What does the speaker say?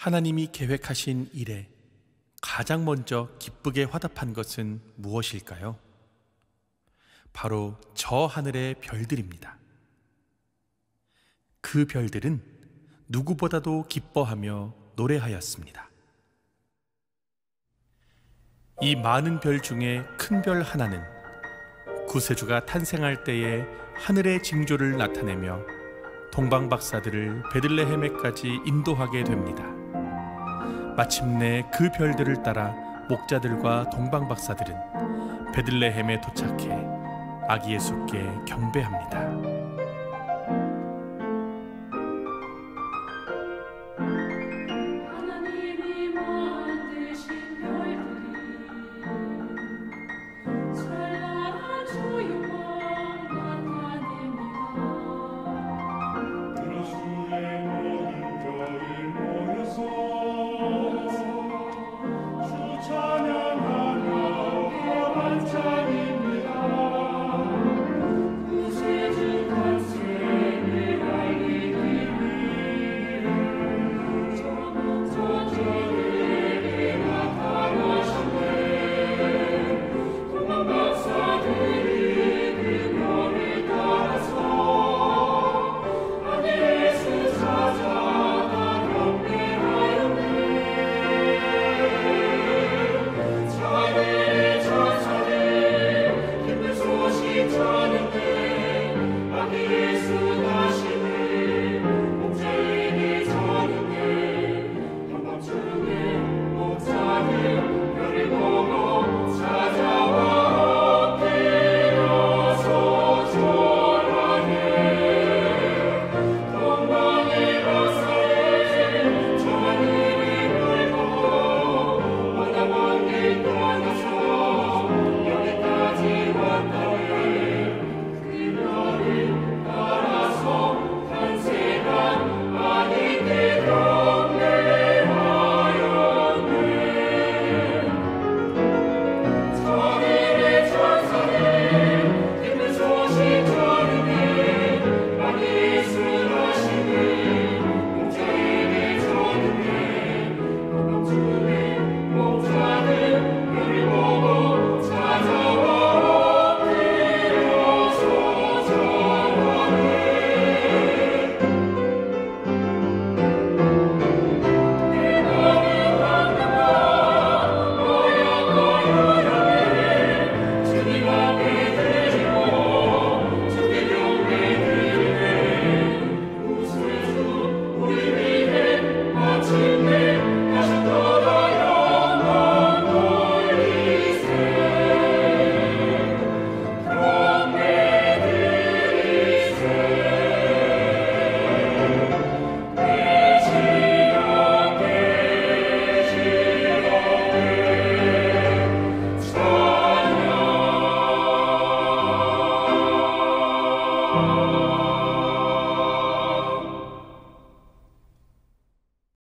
하나님이 계획하신 일에 가장 먼저 기쁘게 화답한 것은 무엇일까요? 바로 저 하늘의 별들입니다. 그 별들은 누구보다도 기뻐하며 노래하였습니다. 이 많은 별 중에 큰 별 하나는 구세주가 탄생할 때의 하늘의 징조를 나타내며 동방 박사들을 베들레헴에까지 인도하게 됩니다. 마침내 그 별들을 따라 목자들과 동방 박사들은 베들레헴에 도착해 아기 예수께 경배합니다.